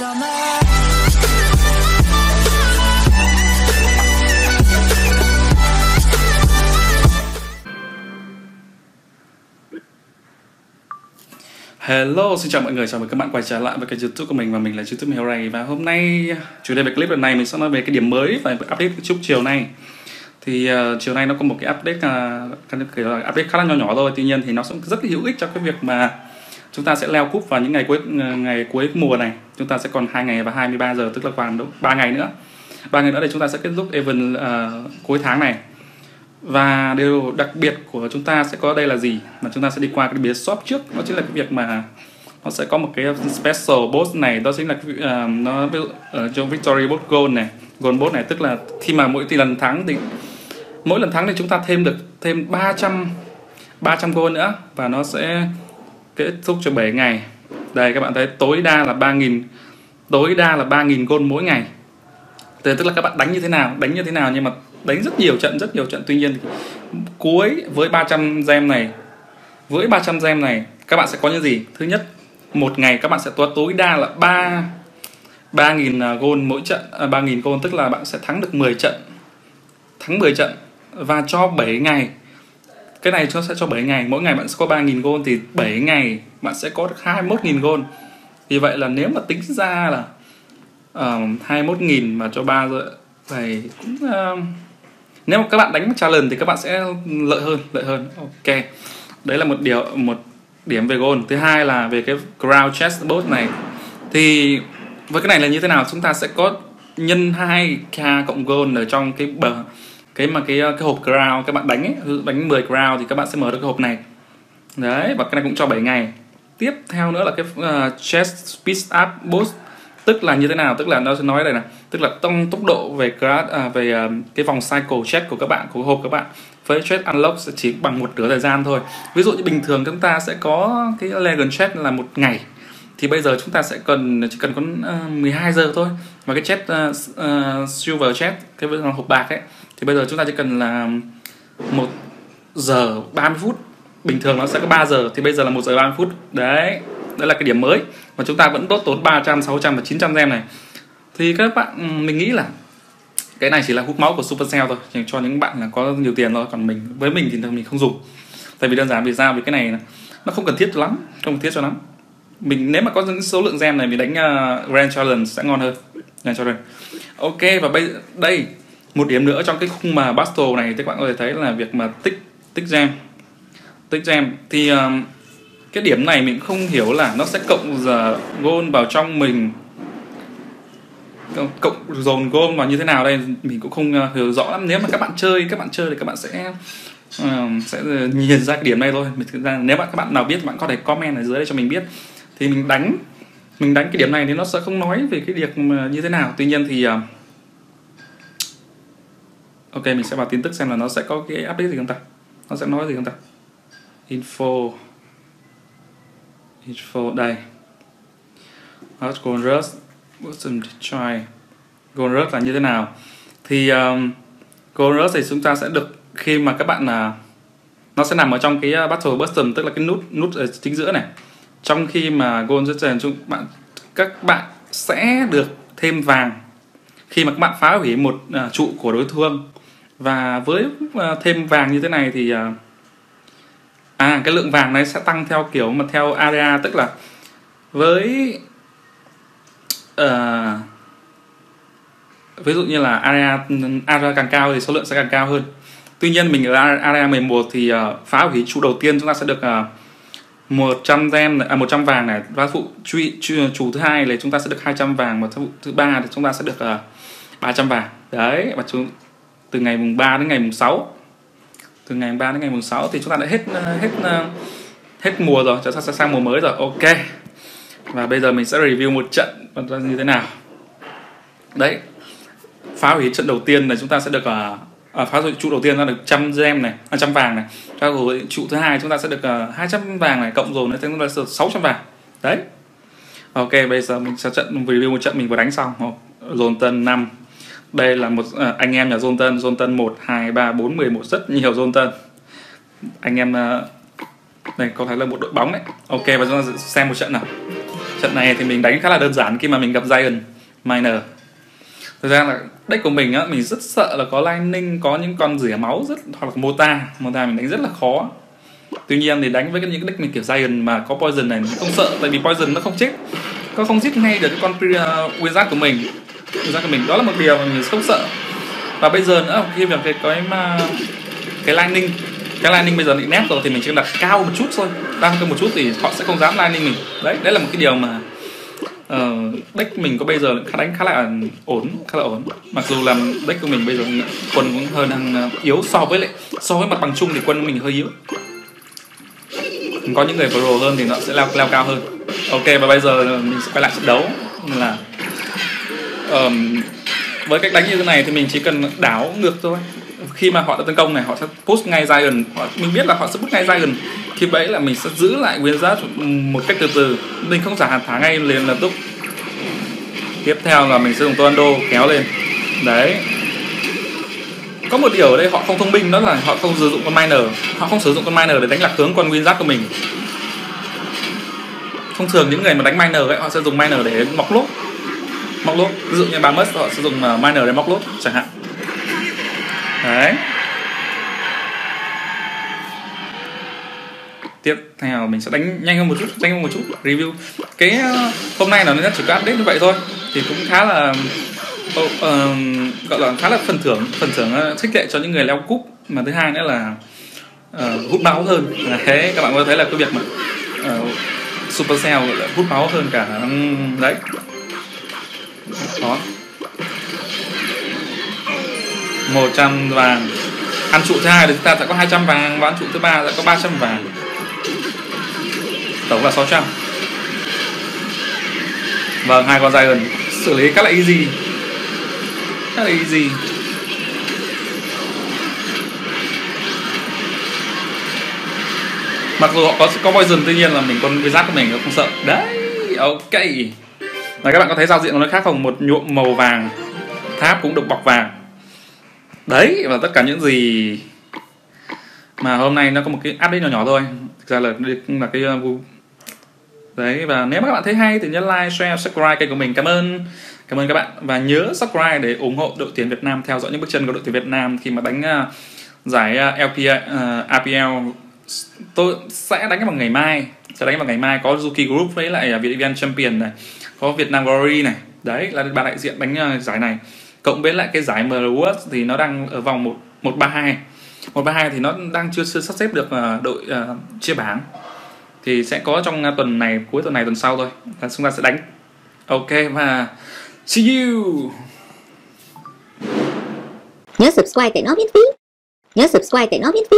Hello, xin chào mọi người, chào mừng các bạn quay trở lại với kênh youtube của mình và mình là youtube Hero Ray. Và hôm nay, chủ đề về clip lần này mình sẽ nói về cái điểm mới và update chút chiều nay. Thì uh, chiều nay nó có một cái update, uh, kiểu là update khá là nhỏ nhỏ thôi Tuy nhiên thì nó cũng rất là hữu ích cho cái việc mà chúng ta sẽ leo cúp vào những ngày cuối ờ, ngày cuối mùa này. Chúng ta sẽ còn 2 ngày và 23 giờ, tức là còn đúng 3 ngày nữa. 3 ngày nữa thì chúng ta sẽ kết thúc event uh, cuối tháng này. Và điều đặc biệt của chúng ta sẽ có đây là gì? Là chúng ta sẽ đi qua cái biệt shop trước. Đó chính là cái việc mà nó sẽ có một cái special boss này. Đó chính là cái, uh, nó ở trong victory boss gold này gold boss này. Tức là khi mà mỗi lần thắng thì mỗi lần thắng thì chúng ta thêm được thêm 300 300 gold nữa. Và nó sẽ kết thúc cho 7 ngày đây, các bạn thấy tối đa là 3.000 tối đa là 3.000 gold mỗi ngày. Thế tức là các bạn đánh như thế nào, đánh như thế nào nhưng mà đánh rất nhiều trận, rất nhiều trận. Tuy nhiên thì cuối với 300 gem này, với 300 gem này, các bạn sẽ có những gì? Thứ nhất, một ngày các bạn sẽ có tối đa là 3 3.000 gold mỗi trận à, 3.000 gold tức là bạn sẽ thắng được 10 trận. Thắng 10 trận và cho 7 ngày cái này cho sẽ cho 7 ngày. Mỗi ngày bạn sẽ có 3.000 gold thì 7 ngày bạn sẽ có được 21.000 gold vì vậy là nếu mà tính ra là uh, 21.000 mà cho 3 rồi thì cũng uh, nếu mà các bạn đánh challenge thì các bạn sẽ lợi hơn lợi hơn. Ok. Đấy là một điều một điểm về gold thứ hai là về cái ground chest bot này. Thì với cái này là như thế nào? Chúng ta sẽ có nhân 2 k cộng gold ở trong cái bờ cái mà cái cái hộp crown các bạn đánh ấy, đánh 10 crown thì các bạn sẽ mở được cái hộp này. Đấy và cái này cũng cho 7 ngày. Tiếp theo nữa là cái uh, chest speed up boost tức là như thế nào? Tức là nó sẽ nói đây này. Tức là tăng tốc độ về grad, à, về uh, cái vòng cycle check của các bạn của hộp các bạn. Với check unlock sẽ chỉ bằng một nửa thời gian thôi. Ví dụ như bình thường chúng ta sẽ có cái legend check là một ngày. Thì bây giờ chúng ta sẽ cần chỉ cần có ờ, uh, 12 giờ thôi. Và cái chest uh, uh, silver chest cái hộp bạc ấy thì bây giờ chúng ta chỉ cần là một giờ 30 phút. Bình thường nó sẽ có 3 giờ thì bây giờ là một giờ 30 phút. Đấy đấy là cái điểm mới. Mà chúng ta vẫn đốt tốn 300, 600 và 900 gem này. Thì các bạn ừ, mình nghĩ là cái này chỉ là hút máu của Supercell thôi. Dành cho những bạn là có nhiều tiền thôi còn mình với mình thì mình không dùng. Tại vì đơn giản vì sao? Vì cái này nó không cần thiết cho lắm không cần thiết cho lắm. Mình nếu mà có những số lượng gem này mình đánh uh, Grand Challenge sẽ ngon hơn. Grand Challenge. Ok và bây đây một điểm nữa trong cái khung mà Basto này thì các bạn có thể thấy là việc mà tích tích gem. Tích gem. Thì um, cái điểm này mình không hiểu là nó sẽ cộng giờ gold vào trong mình. Cộng dồn gold vào như thế nào đây mình cũng không uh, hiểu rõ lắm. Nếu mà các bạn chơi các bạn chơi thì các bạn sẽ um, uh, sẽ nhìn ra cái điểm này thôi. Mình ra nếu bạn các bạn nào biết bạn có thể comment ở dưới đây cho mình biết. Thì mình đánh mình đánh cái điểm này thì nó sẽ không nói về cái việc mà như thế nào. Tuy nhiên thì uh, ok mình sẽ vào tin tức xem là nó sẽ có cái update gì không ta? Nó sẽ nói gì không ta? Info. Info đây. Hot Gold Rush Bottom Try Gold Rush là như thế nào? Thì um, Gold Rush thì chúng ta sẽ được khi mà các bạn là nó sẽ nằm ở trong cái à, Battle Bottom tức là cái nút nút ở chính giữa này. Trong khi mà Gold Rush chúng bạn các bạn sẽ được thêm vàng khi mà các bạn phá hủy một uh, trụ của đối phương và với à, thêm vàng như thế này thì à, à cái lượng vàng này sẽ tăng theo kiểu mà theo area tức là với uh, ví dụ như là area area càng cao thì số lượng sẽ càng cao hơn. Tuy nhiên mình ở area 11 thì uh, phá hủy trụ đầu tiên chúng ta sẽ được uh, 100 gem à 100 vàng này. Và phụ chủ, chủ, chủ thứ hai là chúng ta sẽ được 200 vàng và thứ ba thì chúng ta sẽ được uh, 300 vàng. Đấy và chúng từ ngày mùng 3 đến ngày mùng 6 từ ngày 3 đến ngày mùng 6 thì chúng ta đã hết ờ, hết ờ, hết mùa rồi chúng ta sẽ sang mùa mới rồi. Ok. Và bây giờ mình sẽ review một trận như thế nào. Đấy. Phá hủy trận đầu tiên là chúng ta sẽ được ờ, à, phá hủy trụ đầu tiên ra được trăm gem này à, trăm vàng này. Phá hủy trụ thứ hai chúng ta sẽ được uh, 200 vàng này cộng rồi nữa chúng ta sẽ được 600 vàng. Đấy. Ok bây giờ mình sẽ trận review một trận mình vừa đánh xong. Dồn tân 5 đây là một à, anh em nhà John Tân John Tân 1, 2, 3, 4, 11 rất nhiều John Tân anh em này có thấy là một đội bóng đấy. Ok và chúng ta xem một trận nào. Trận này thì mình đánh khá là đơn giản khi mà mình gặp Zion Miner. Thực ra là deck của mình á mình rất sợ là có Lightning có những con rỉa máu rất hoặc là Mota. Mota mình đánh rất là khó. Tuy nhiên thì đánh với những cái deck mình kiểu Zion mà có poison này mình không sợ tại vì poison nó không chết. Nó không giết ngay được con uh, wizard của mình wizard của mình đó là một điều mà mình không sợ. Và bây giờ nữa khi mà cái cái mà cái lining cái lining bây giờ bị nép rồi thì mình chỉ đặt cao một chút thôi. Tăng hơn một chút thì họ sẽ không dám lining mình. Đấy đấy là một cái điều mà uh, deck mình có bây giờ đánh khá là ổn khá là ổn. Mặc dù là deck của mình bây giờ quân cũng hơi đang ờ, yếu so với lại so với mặt bằng chung thì quân của mình hơi yếu. Có những người pro hơn thì nó sẽ leo leo cao hơn. Ok và bây giờ mình sẽ quay lại trận đấu là um, với cách đánh như thế này thì mình chỉ cần đảo ngược thôi. Khi mà họ đã tấn công này họ sẽ push ngay Zion. Họ, mình biết là họ sẽ push ngay Zion. Khi vậy là mình sẽ giữ lại nguyên một cách từ từ. Mình không giả thả ngay liền lập tức. Tiếp theo là mình sẽ dùng Toando kéo lên. Đấy. Có một điều ở đây họ không thông minh đó là họ không sử dụng con miner. Họ không sử dụng con miner để đánh lạc hướng con Winzard của mình. Thông thường những người mà đánh miner ấy họ sẽ dùng miner để mọc lốt móc lốt ví dụ như bà mất họ sử dụng uh, miner để móc lốt chẳng hạn. Đấy. Tiếp theo mình sẽ đánh nhanh hơn một chút nhanh hơn một chút review. Cái uh, hôm nay là nó chỉ có update như vậy thôi thì cũng khá là uh, gọi là khá là phần thưởng phần thưởng uh, thích lệ cho những người leo cúp. Mà thứ hai nữa là uh, hút máu hơn. Thế các bạn có thấy là cái việc mà uh, supercell hút máu hơn cả đấy đó. 100 vàng. Ăn trụ thứ hai thì chúng ta sẽ có 200 vàng và ăn trụ thứ ba sẽ có 300 vàng. Tổng là 600 vâng hai con dài hơn xử lý các là easy các là easy mặc dù họ có có poison, tuy nhiên là mình con với giác của mình nó không sợ. Đấy, ok là các bạn có thấy giao diện của nó khác không? Một nhuộm màu vàng tháp cũng được bọc vàng. Đấy và tất cả những gì mà hôm nay nó có một cái update nhỏ nhỏ thôi. Thực ra là là cái um, đấy và nếu mà các bạn thấy hay thì nhớ like share subscribe kênh của mình. Cảm ơn cảm ơn các bạn. Và nhớ subscribe để ủng hộ đội tuyển Việt Nam theo dõi những bước chân của đội tuyển Việt Nam khi mà đánh uh, giải uh, LPL, uh, APL tôi sẽ đánh vào ngày mai sẽ đánh vào ngày mai có Zuki Group với lại uh, Việt Champion này có Việt Nam Glory này. Đấy là ba đại diện đánh ờ, giải này. Cộng với lại cái giải ML World thì nó đang ở vòng một một ba hai. Một ba hai thì nó đang chưa sắp xếp được ờ, đội uh, chia bảng. Thì sẽ có trong tuần này cuối tuần này tuần sau thôi. Là chúng ta sẽ đánh. Ok và see you! Nhớ subscribe để nó miễn phí nhớ subscribe để nó miễn phí